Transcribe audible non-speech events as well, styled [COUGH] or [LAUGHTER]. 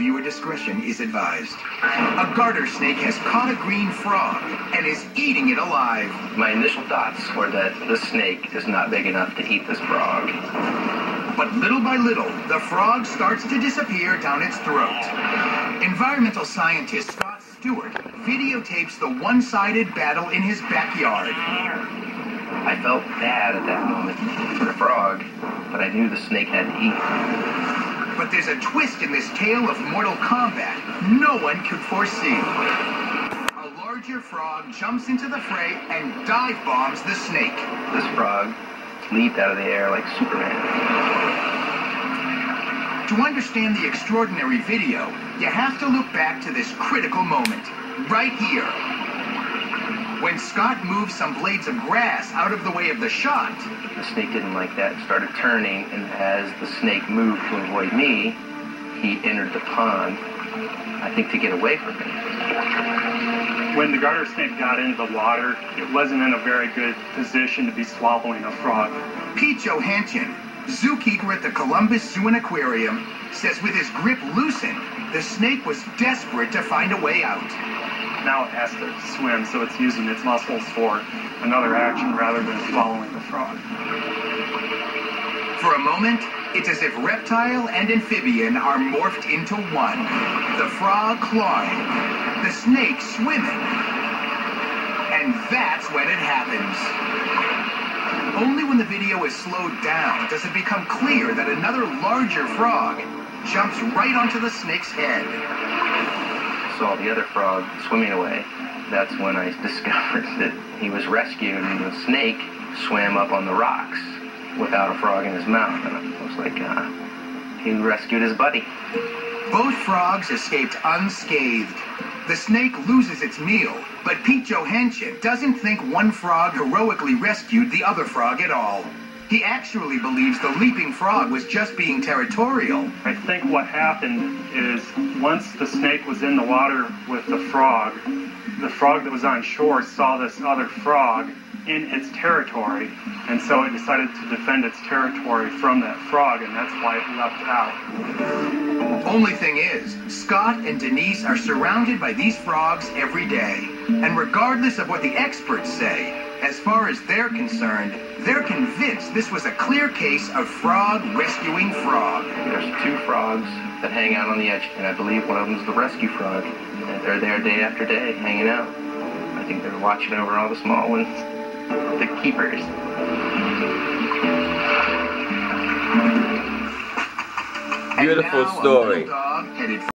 Viewer discretion is advised. A garter snake has caught a green frog and is eating it alive. My initial thoughts were that this snake is not big enough to eat this frog. But little by little, the frog starts to disappear down its throat. Environmental scientist Scott Stewart videotapes the one-sided battle in his backyard. I felt bad at that moment for the frog, but I knew the snake had to eat. There's a twist in this tale of Mortal Kombat no one could foresee. A larger frog jumps into the fray and dive bombs the snake. This frog leaped out of the air like Superman. To understand the extraordinary video, you have to look back to this critical moment, right here. When Scott moved some blades of grass out of the way of the shot, The snake didn't like that and started turning, and as the snake moved to avoid me, he entered the pond, I think to get away from me. When the garter snake got into the water, it wasn't in a very good position to be swallowing a frog. Pete Johansson, zookeeper at the Columbus Zoo and Aquarium, says with his grip loosened, the snake was desperate to find a way out. Now it has to swim, so it's using its muscles for another action rather than swallowing the frog. For a moment, it's as if reptile and amphibian are morphed into one. The frog clawing, the snake swimming. And that's when it happens. Only when the video is slowed down does it become clear that another larger frog jumps right onto the snake's head. Saw the other frog swimming away. That's when I [LAUGHS] discovered that he was rescued, and the snake swam up on the rocks without a frog in his mouth. And I was like, uh, he rescued his buddy. Both frogs escaped unscathed. The snake loses its meal, but Pete Johansson doesn't think one frog heroically rescued the other frog at all. He actually believes the leaping frog was just being territorial. I think what happened is once the snake was in the water with the frog, the frog that was on shore saw this other frog in its territory, and so it decided to defend its territory from that frog, and that's why it leapt out. Only thing is, Scott and Denise are surrounded by these frogs every day. And regardless of what the experts say, as far as they're concerned, they're convinced this was a clear case of frog rescuing frog. There's two frogs that hang out on the edge, and I believe one of them is the rescue frog. And they're there day after day, hanging out. I think they're watching over all the small ones, the keepers. And Beautiful now story. little dog headed